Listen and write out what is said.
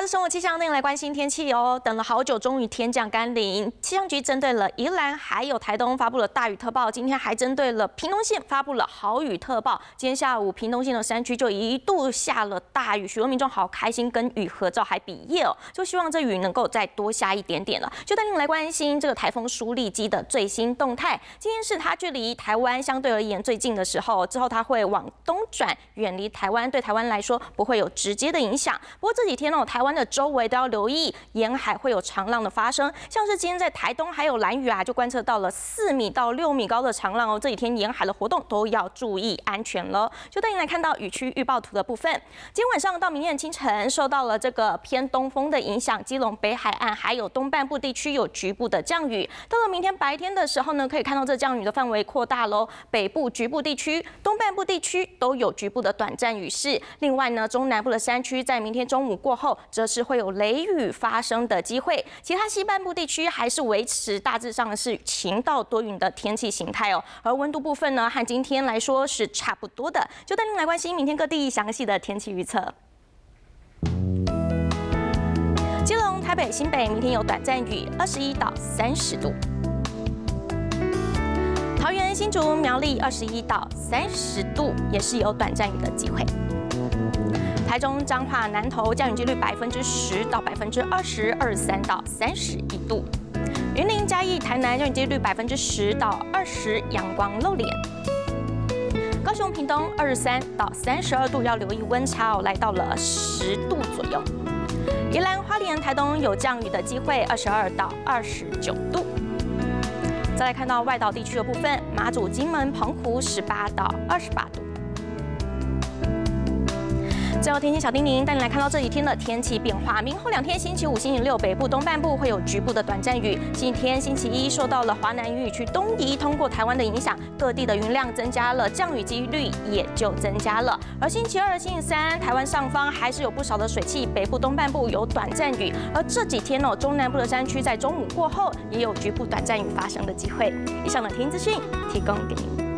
是生活气象，内来关心天气哦。等了好久，终于天降甘霖。气象局针对了宜兰还有台东发布了大雨特报，今天还针对了屏东县发布了豪雨特报。今天下午，屏东县的山区就一度下了大雨，许多民众好开心，跟雨合照还比耶哦，就希望这雨能够再多下一点点了。就带您来关心这个台风苏力基的最新动态。今天是它距离台湾相对而言最近的时候，之后它会往东转，远离台湾，对台湾来说不会有直接的影响。不过这几天哦，台湾的周围都要留意沿海会有长浪的发生，像是今天在台东还有蓝屿啊，就观测到了四米到六米高的长浪哦。这几天沿海的活动都要注意安全了。就带您来看到雨区预报图的部分。今天晚上到明天清晨，受到了这个偏东风的影响，基隆北海岸还有东半部地区有局部的降雨。到了明天白天的时候呢，可以看到这降雨的范围扩大喽。北部局部地区、东半部地区都有局部的短暂雨势。另外呢，中南部的山区在明天中午过后，则是会有雷雨发生的机会，其他西半部地区还是维持大致上是晴到多云的天气形态哦。而温度部分呢，和今天来说是差不多的。就带您来关心明天各地详细的天气预测。基隆、台北、新北明天有短暂雨，二十一到三十度；桃园、新竹、苗栗二十一到三十度，也是有短暂雨的机会。台中彰化南投降雨几率百分之十到百分之二十二三到三十一度，云林嘉义台南降雨几率百分之十到二十，阳光露脸。高雄屏东二十三到三十二度，要留意温差哦，来到了十度左右。宜兰花莲台东有降雨的机会，二十二到二十九度。再来看到外岛地区的部分，马祖、金门、澎湖十八到二十八度。最后，天气小叮咛带你来看到这几天的天气变化。明后两天，星期五、星期六，北部东半部会有局部的短暂雨。星期天、星期一受到了华南雨区东移通过台湾的影响，各地的云量增加了，降雨几率也就增加了。而星期二、星期三，台湾上方还是有不少的水汽，北部东半部有短暂雨。而这几天哦，中南部的山区在中午过后也有局部短暂雨发生的机会。以上的天气资讯提供给您。